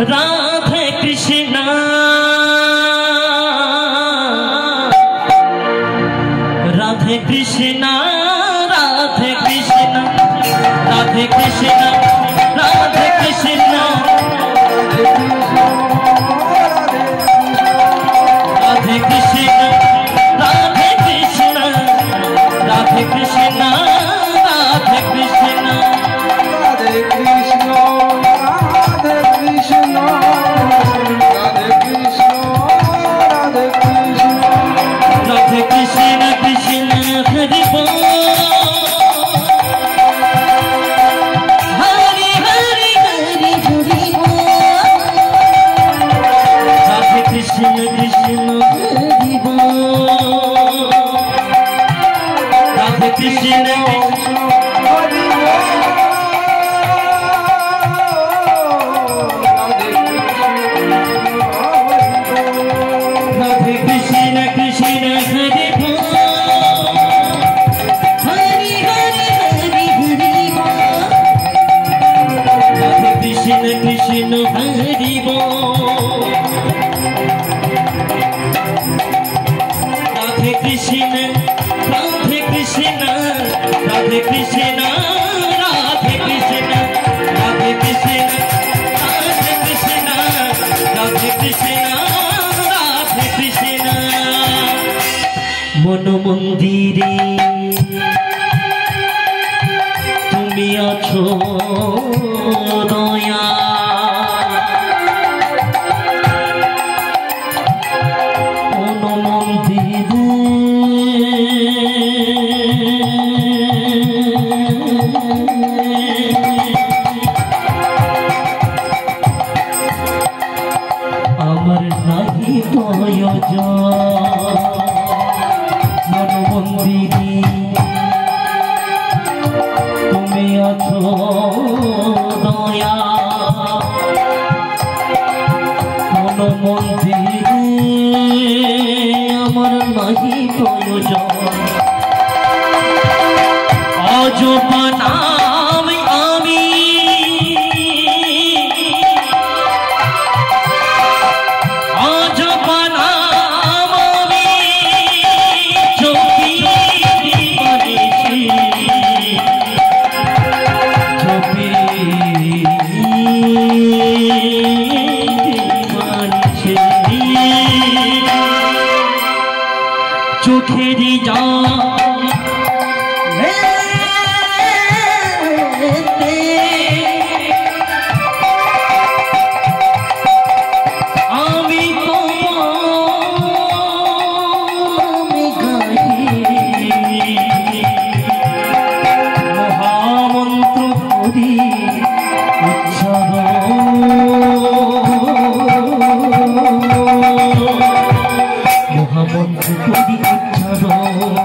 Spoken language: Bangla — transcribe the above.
राम Krishna মন্দিরে। তুমি আছো বন্দিনী তুমি আছো দয়া। কোন মন্দিরে আমার নাহি প্রয়োজন অজপানা 在我的大家